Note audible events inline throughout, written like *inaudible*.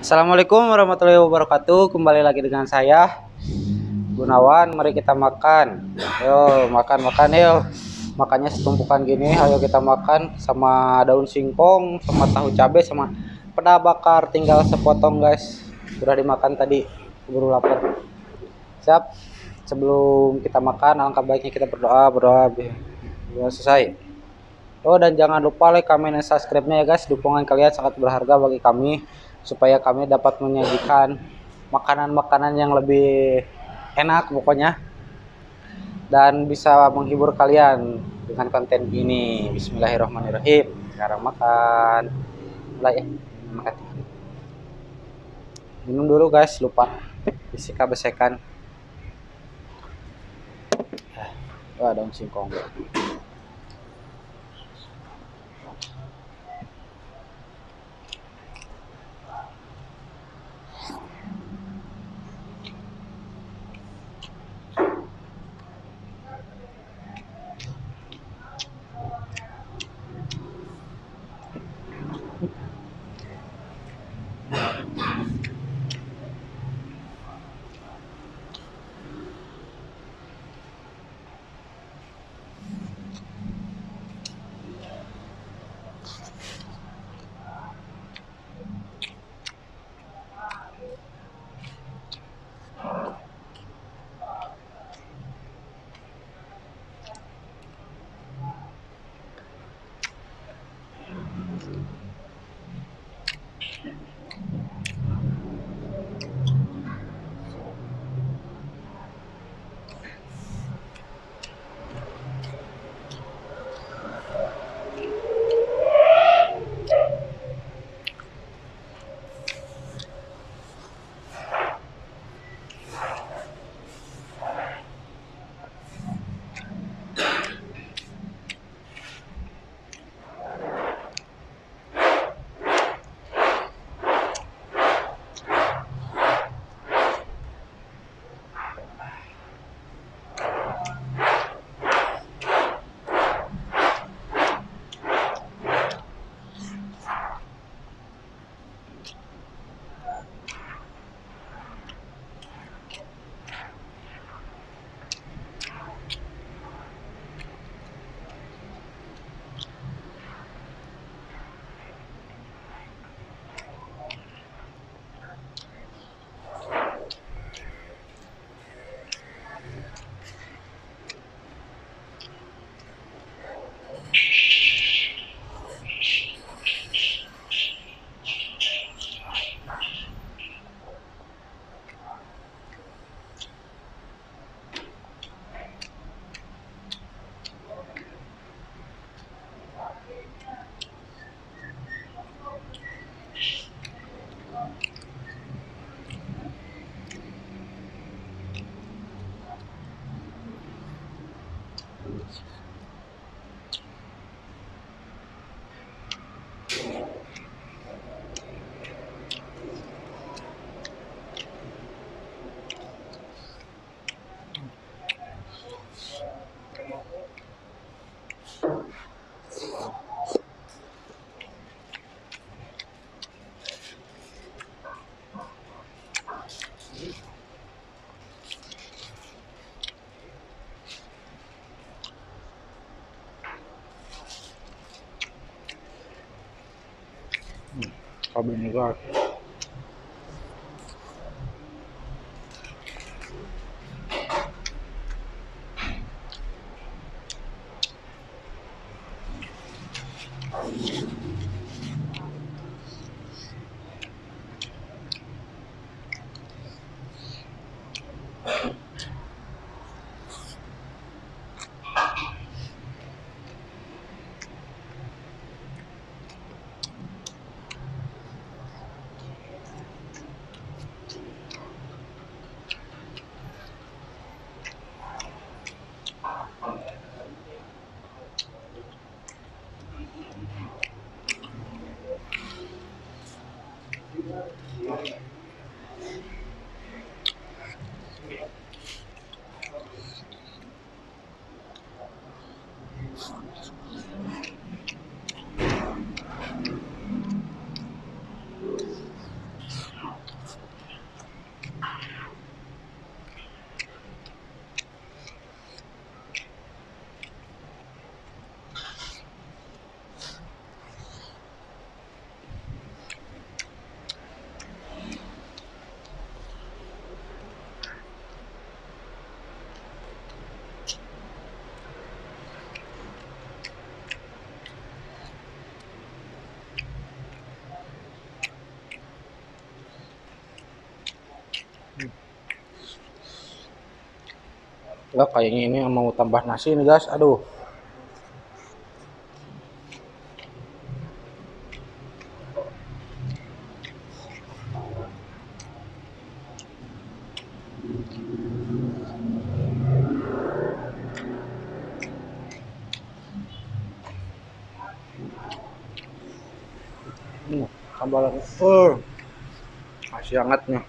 Assalamualaikum warahmatullahi wabarakatuh. Kembali lagi dengan saya Gunawan. Mari kita makan. Yo, makan makan yo. Makannya setumpukan gini. Ayo kita makan sama daun singkong, sama tahu cabai, sama peda bakar. Tinggal sepotong guys. Sudah dimakan tadi. Buru lapar. Siap. Sebelum kita makan, alangkah baiknya kita berdoa, berdoa biar selesai. Oh dan jangan lupa like, comment, dan subscribe-nya ya guys. Dukungan kalian sangat berharga bagi kami supaya kami dapat menyajikan makanan-makanan yang lebih enak pokoknya. Dan bisa menghibur kalian dengan konten ini. Bismillahirrahmanirrahim. Sekarang makan. Mulai ya makan. Minum dulu guys. Lupa. *laughs* Bisika besekan ah, daun singkong Acaba negar. Thank Enggak kayaknya ini mau tambah nasi nih guys aduh Hmm, tambah lagi. Uh, masih hangatnya.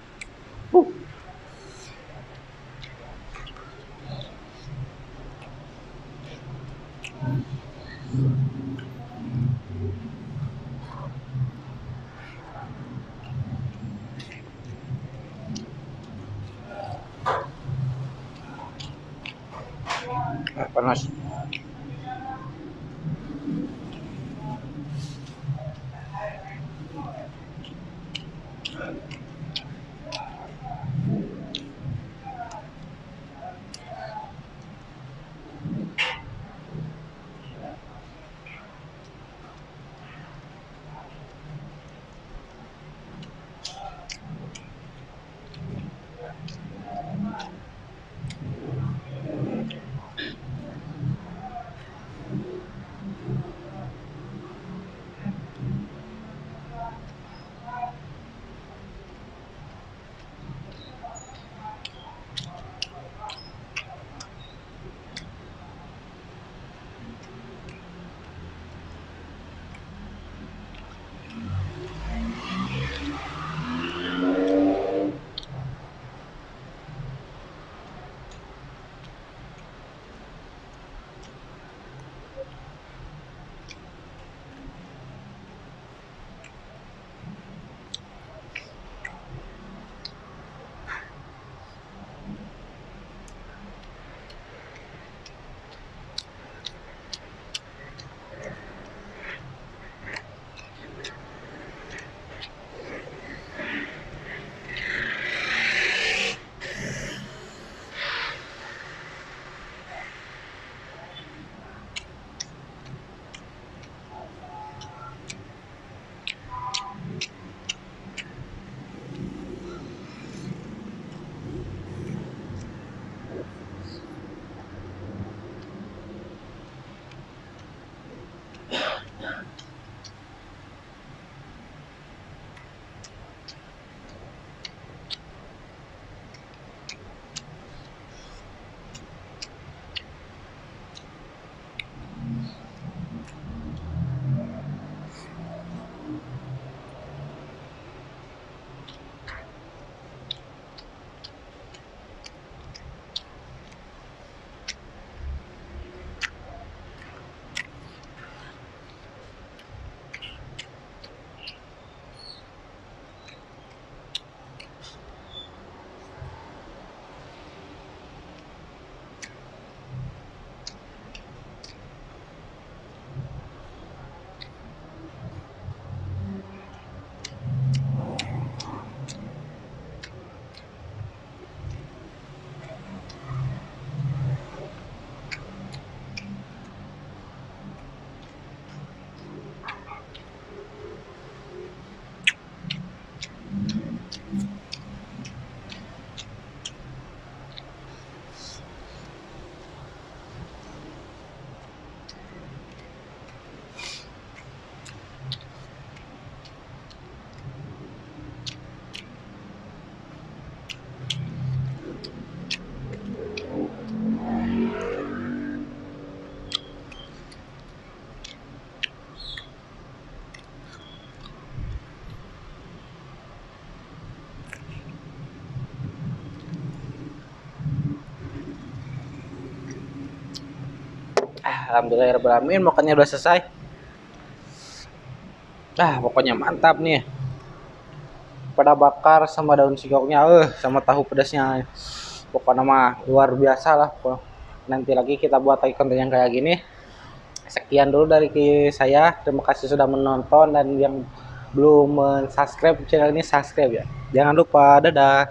Ah, panas. Alhamdulillahirrahmanirrahim makannya udah selesai. Ah pokoknya mantap nih. Pada bakar sama daun singkongnya eh sama tahu pedasnya. Pokoknya mah luar biasa lah nanti lagi kita buat lagi konten yang kayak gini. Sekian dulu dari saya. Terima kasih sudah menonton dan yang belum subscribe channel ini subscribe ya. Jangan lupa dadah